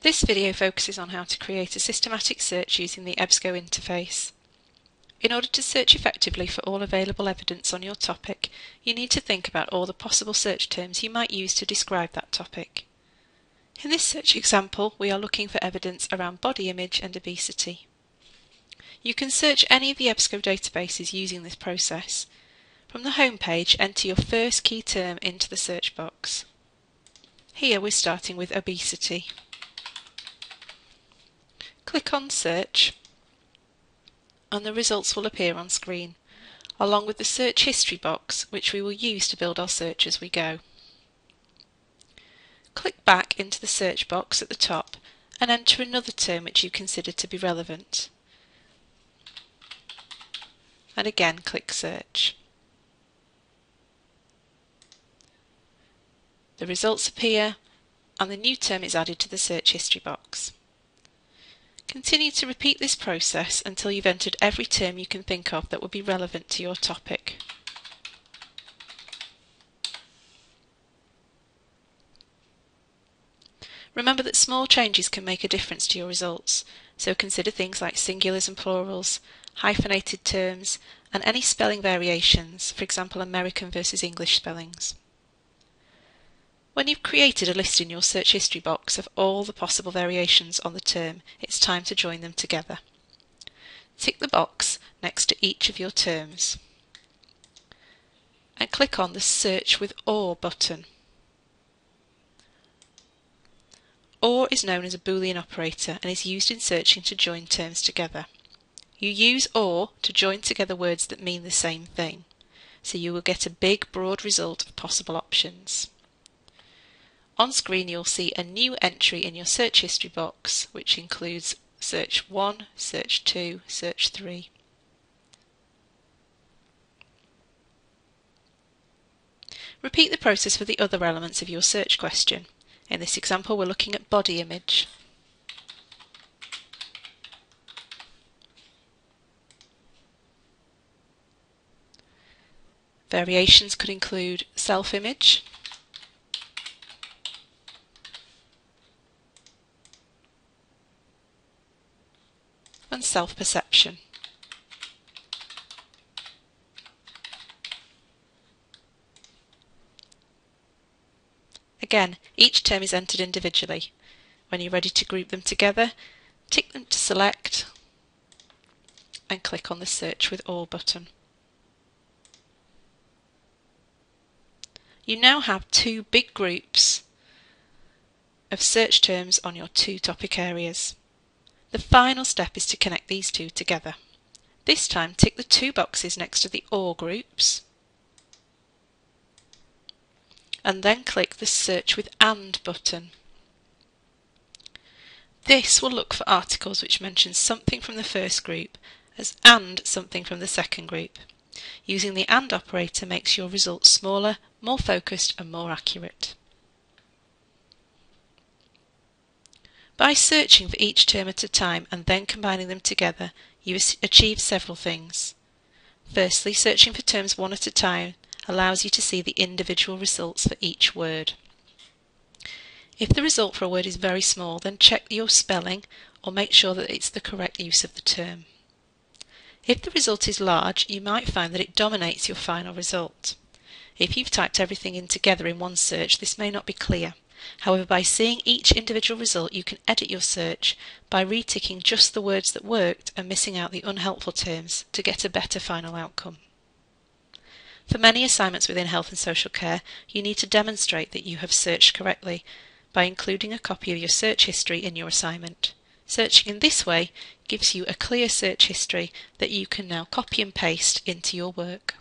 This video focuses on how to create a systematic search using the EBSCO interface. In order to search effectively for all available evidence on your topic, you need to think about all the possible search terms you might use to describe that topic. In this search example, we are looking for evidence around body image and obesity. You can search any of the EBSCO databases using this process. From the home page, enter your first key term into the search box. Here we're starting with obesity. Click on Search and the results will appear on screen, along with the search history box which we will use to build our search as we go. Click back into the search box at the top and enter another term which you consider to be relevant. And again click Search. The results appear and the new term is added to the search history box. Continue to repeat this process until you've entered every term you can think of that would be relevant to your topic. Remember that small changes can make a difference to your results, so consider things like singulars and plurals, hyphenated terms, and any spelling variations, for example American versus English spellings. When you've created a list in your search history box of all the possible variations on the term, it's time to join them together. Tick the box next to each of your terms and click on the Search with OR button. OR is known as a Boolean operator and is used in searching to join terms together. You use OR to join together words that mean the same thing, so you will get a big broad result of possible options. On screen you'll see a new entry in your search history box which includes search 1, search 2, search 3. Repeat the process for the other elements of your search question. In this example we're looking at body image. Variations could include self-image, and self-perception. Again, each term is entered individually. When you're ready to group them together, tick them to select and click on the Search with OR button. You now have two big groups of search terms on your two topic areas. The final step is to connect these two together. This time tick the two boxes next to the OR groups and then click the Search with AND button. This will look for articles which mention something from the first group as AND something from the second group. Using the AND operator makes your results smaller, more focused and more accurate. By searching for each term at a time and then combining them together, you achieve several things. Firstly, searching for terms one at a time allows you to see the individual results for each word. If the result for a word is very small, then check your spelling or make sure that it's the correct use of the term. If the result is large, you might find that it dominates your final result. If you've typed everything in together in one search, this may not be clear. However, by seeing each individual result, you can edit your search by reticking just the words that worked and missing out the unhelpful terms to get a better final outcome. For many assignments within health and social care, you need to demonstrate that you have searched correctly by including a copy of your search history in your assignment. Searching in this way gives you a clear search history that you can now copy and paste into your work.